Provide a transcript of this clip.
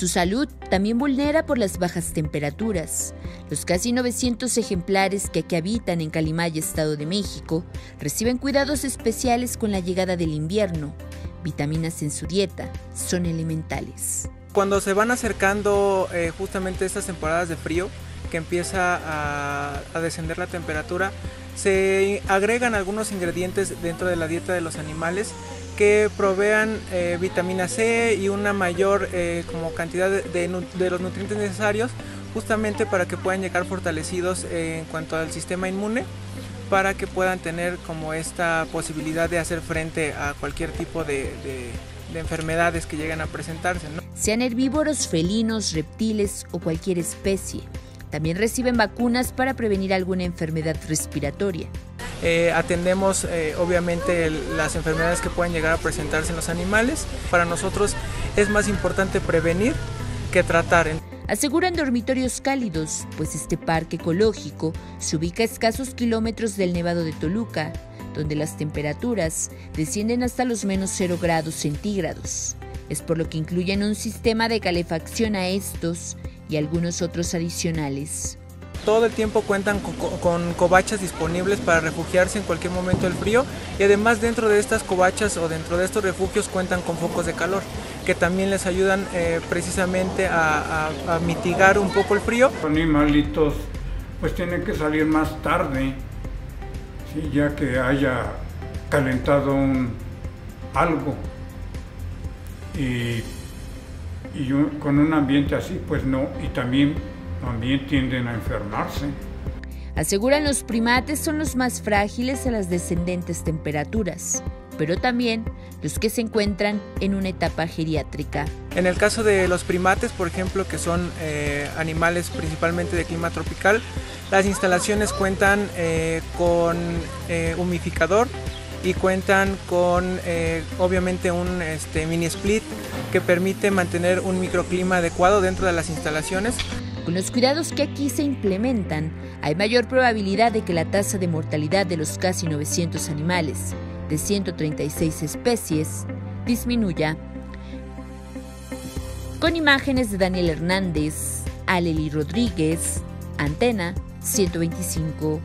Su salud también vulnera por las bajas temperaturas. Los casi 900 ejemplares que aquí habitan en Calimaya, Estado de México, reciben cuidados especiales con la llegada del invierno. Vitaminas en su dieta son elementales. Cuando se van acercando eh, justamente estas temporadas de frío, que empieza a, descender la temperatura, se agregan algunos ingredientes dentro de la dieta de los animales que provean eh, vitamina C y una mayor eh, como cantidad de, los nutrientes necesarios justamente para que puedan llegar fortalecidos en cuanto al sistema inmune para que puedan tener como esta posibilidad de hacer frente a cualquier tipo de, enfermedades que lleguen a presentarse. Sean herbívoros, felinos, reptiles o cualquier especie. También reciben vacunas para prevenir alguna enfermedad respiratoria. Eh, atendemos eh, obviamente las enfermedades que pueden llegar a presentarse en los animales. Para nosotros es más importante prevenir que tratar. Aseguran dormitorios cálidos, pues este parque ecológico se ubica a escasos kilómetros del Nevado de Toluca, donde las temperaturas descienden hasta los menos 0 grados centígrados. Es por lo que incluyen un sistema de calefacción a estos y algunos otros adicionales. Todo el tiempo cuentan con, covachas disponibles para refugiarse en cualquier momento del frío y además dentro de estas covachas o dentro de estos refugios cuentan con focos de calor que también les ayudan eh, precisamente a, mitigar un poco el frío. Los animalitos pues tienen que salir más tarde, ya que haya calentado algo y, con un ambiente así pues no y también también tienden a enfermarse. Aseguran los primates son los más frágiles a las descendentes temperaturas, pero también los que se encuentran en una etapa geriátrica. En el caso de los primates, por ejemplo, que son eh, animales principalmente de clima tropical, las instalaciones cuentan eh, con eh, humificador y cuentan con obviamente un este, mini split que permite mantener un microclima adecuado dentro de las instalaciones. Con los cuidados que aquí se implementan, hay mayor probabilidad de que la tasa de mortalidad de los casi 900 animales de 136 especies disminuya. Con imágenes de Daniel Hernández, Aleli Rodríguez, Antena 125.